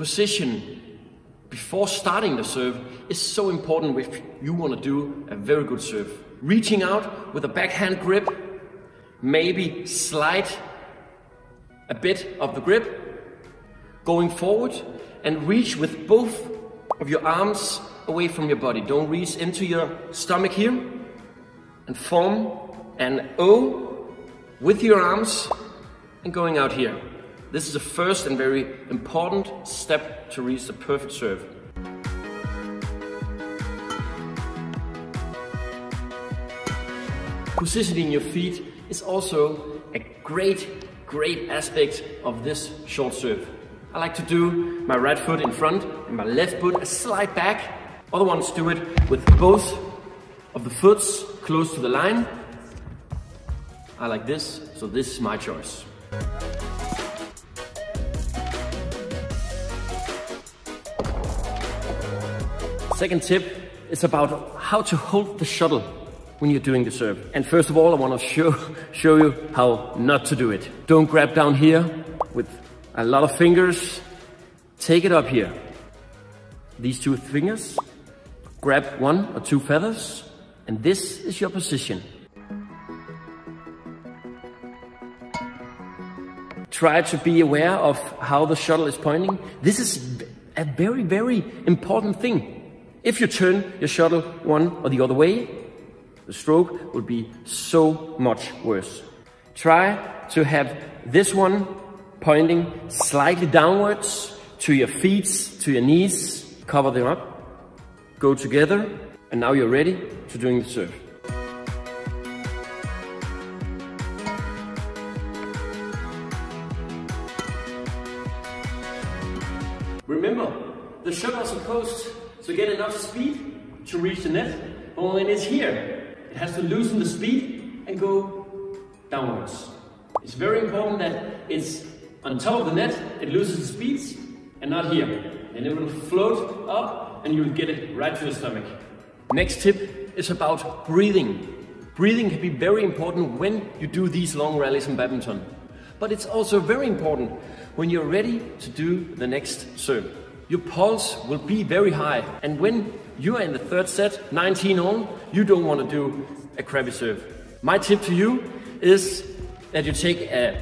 position before starting the serve is so important if you want to do a very good serve. Reaching out with a backhand grip, maybe slide a bit of the grip, going forward and reach with both of your arms away from your body. Don't reach into your stomach here and form an O with your arms and going out here. This is the first and very important step to reach the perfect serve. Positioning your feet is also a great, great aspect of this short serve. I like to do my right foot in front and my left foot a slight back. Other ones do it with both of the foots close to the line. I like this, so this is my choice. Second tip is about how to hold the shuttle when you're doing the serve. And first of all, I want to show, show you how not to do it. Don't grab down here with a lot of fingers. Take it up here. These two fingers. Grab one or two feathers. And this is your position. Try to be aware of how the shuttle is pointing. This is a very, very important thing. If you turn your shuttle one or the other way, the stroke will be so much worse. Try to have this one pointing slightly downwards to your feet, to your knees. Cover them up. Go together. And now you're ready to doing the serve. Remember, the shuttle is supposed to get enough speed to reach the net, but when it's here, it has to loosen the speed and go downwards. It's very important that it's on top of the net, it loses the speeds and not here. And it will float up and you'll get it right to the stomach. Next tip is about breathing. Breathing can be very important when you do these long rallies in badminton. But it's also very important when you're ready to do the next serve your pulse will be very high. And when you are in the third set, 19 on, you don't want to do a crappy serve. My tip to you is that you take a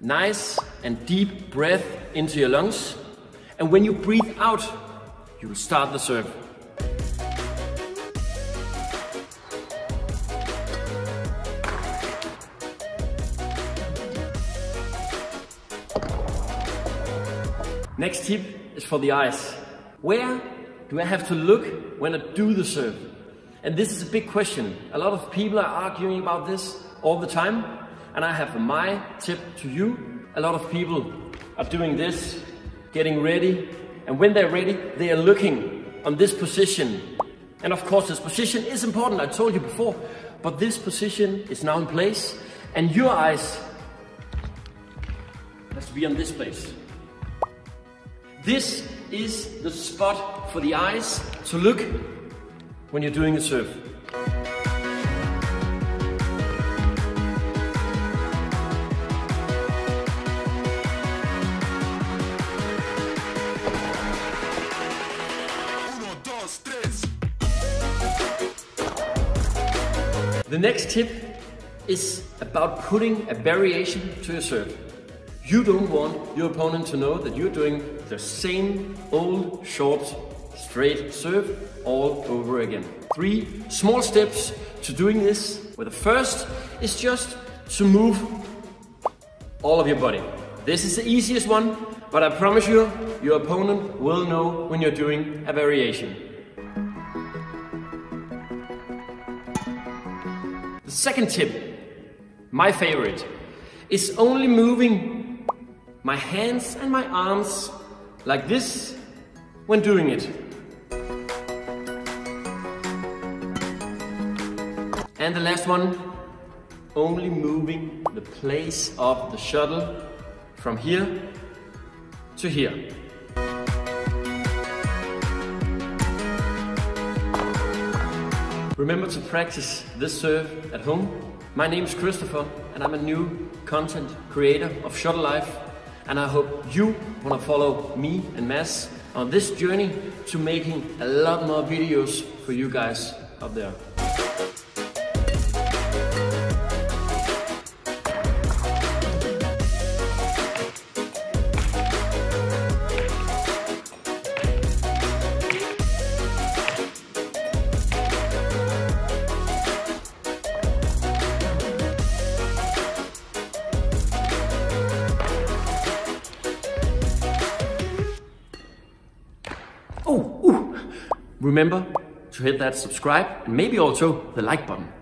nice and deep breath into your lungs. And when you breathe out, you will start the serve. Next tip is for the eyes. Where do I have to look when I do the serve? And this is a big question. A lot of people are arguing about this all the time. And I have my tip to you. A lot of people are doing this, getting ready. And when they're ready, they are looking on this position. And of course, this position is important. I told you before. But this position is now in place. And your eyes has to be on this place. This is the spot for the eyes to look when you're doing a serve. The next tip is about putting a variation to your serve. You don't want your opponent to know that you're doing the same old, short, straight serve all over again. Three small steps to doing this, where the first is just to move all of your body. This is the easiest one, but I promise you, your opponent will know when you're doing a variation. The second tip, my favorite, is only moving my hands and my arms like this when doing it. And the last one, only moving the place of the shuttle from here to here. Remember to practice this serve at home. My name is Kristoffer and I'm a new content creator of Shuttle Life And I hope you want to follow me and Mads on this journey to making a lot more videos for you guys up there. Remember to hit that subscribe and maybe also the like button.